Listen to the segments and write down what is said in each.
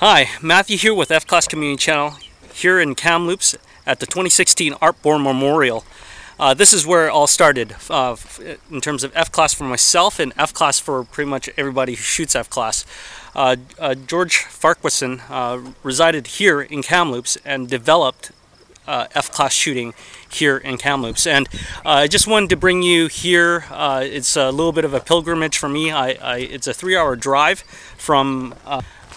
Hi, Matthew here with F-Class Community Channel here in Kamloops at the 2016 Art Bourne Memorial. Uh, this is where it all started uh, in terms of F-Class for myself and F-Class for pretty much everybody who shoots F-Class. Uh, uh George Farquharson uh, resided here in Kamloops and developed uh, F-Class shooting here in Kamloops. And I just wanted to bring you here. it's a little bit of a pilgrimage for me. I, I, it's a three-hour drive from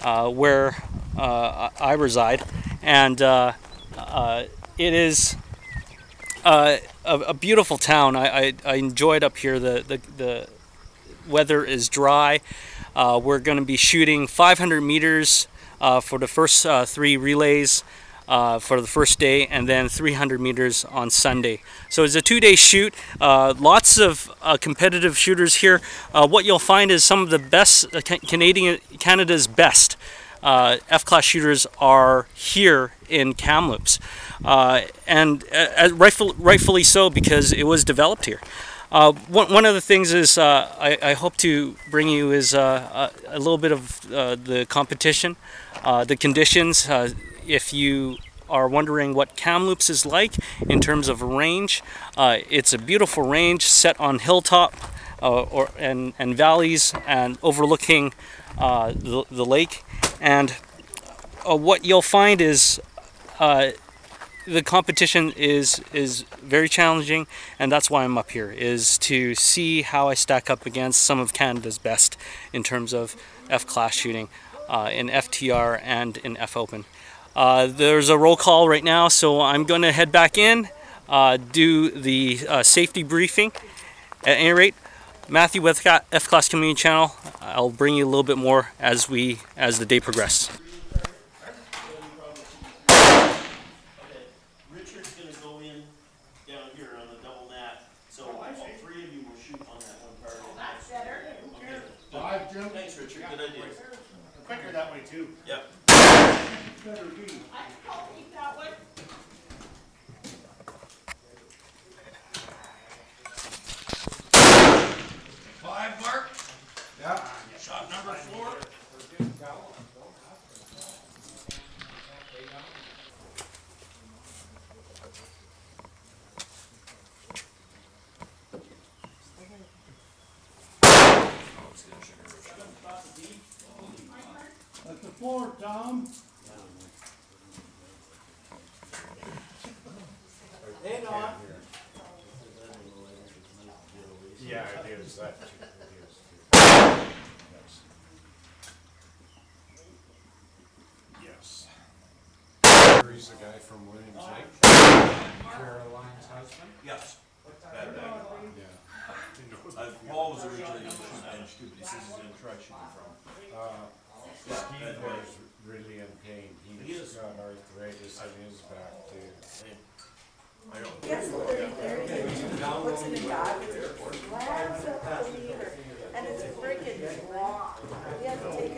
where uh, I reside, and uh, uh, it is a, a, beautiful town. I, I, I, enjoyed up here. The, the, the weather is dry. we're going to be shooting 500 meters for the first three relays. Uh, for the first day and then 300 meters on Sunday. So it's a two-day shoot. Uh, lots of uh, competitive shooters here. Uh, what you'll find is some of the best, uh, Canadian, Canada's best F-class shooters are here in Kamloops. and rightful, rightfully so because it was developed here. Uh, one, one of the things is uh, I, I, hope to bring you is uh, a, a, little bit of the competition, the conditions, if you are wondering what Kamloops is like in terms of range, uh, it's a beautiful range set on hilltop uh, or and, and valleys and overlooking uh, the, the lake. And uh, what you'll find is uh, the competition is is very challenging and that's why I'm up here is to see how I stack up against some of Canada's best in terms of F-class shooting uh, in FTR and in F-Open. Uh, there's a roll call right now, so I'm going to head back in, uh, do the uh, safety briefing. At any rate, Matthew with F-Class Community Channel. I'll bring you a little bit more as we as the day progresses. Thanks, Richard. Good idea. Quicker that way, too. Yep better be. I will eat that one. Five, Mark? Yeah. Shot number four. That's the floor, Tom. Hang on. Yeah, it is, that, Yes. He's the guy from Williams Lake. Caroline's husband? Yes. Bad bag. Yeah. Uh, Paul was originally on the bench too, but he says he's gonna from. Uh, Steve was really in pain. He He's is. got arthritis in his back too. I don't. Yes, what's in the dog, it's slabs of cleaner, and it's freaking long. We have to take